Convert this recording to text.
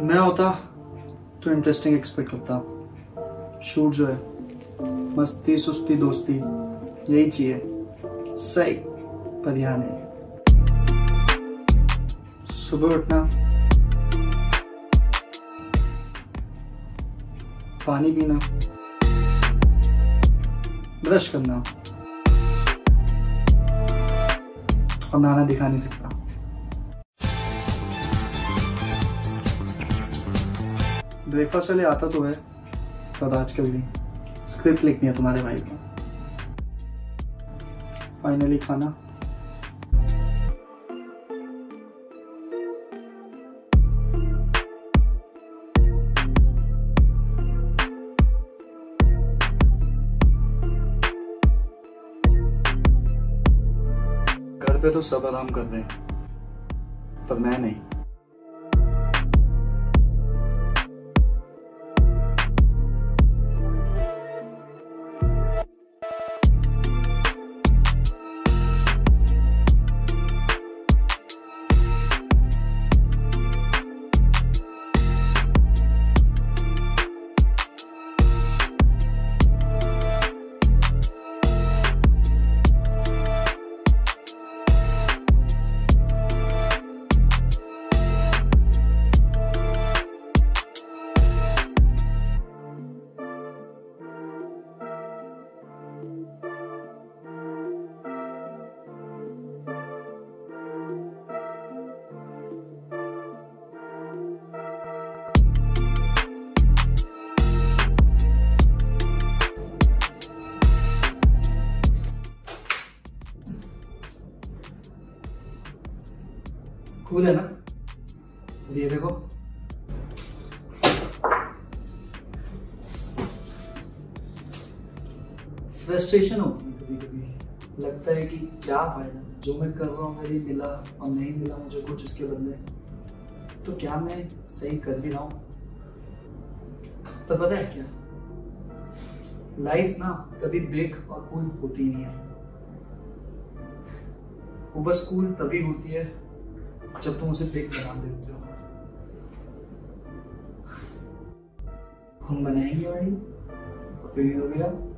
मैं होता तो इंटरेस्टिंग एक्सपेक्ट करता शूट जो है, मस्ती, सुस्ती, दोस्ती, यही चाहिए। सही पर यहाँ नहीं। सुबह उठना। पानी पीना। ब्रश करना। और नाना दिखा नहीं सकता। ब्रेकफास्ट वाले आता तो है, पर आजकल नहीं। स्क्रिप्ट लिखनी है तुम्हारे भाई को। फाइनली खाना। घर पे तो सब आराम कर रहे हैं, पर मैं नहीं। कूल है ना ये देखो। फ्रस्ट्रेशन होती है कभी कभी लगता है कि क्या फ़ायदा? जो मैं कर रहा हूँ, मेरी मिला और नहीं मिला मुझे कुछ इसके बदले। तो क्या मैं सही कर भी रहा हूँ? पर पता है क्या? लाइफ ना कभी बिग और कूल होती नहीं है। वो बस कूल तभी होती है जब तुम उसे फेक बना देते हो। हम बनाएँगे भाई। हो गया?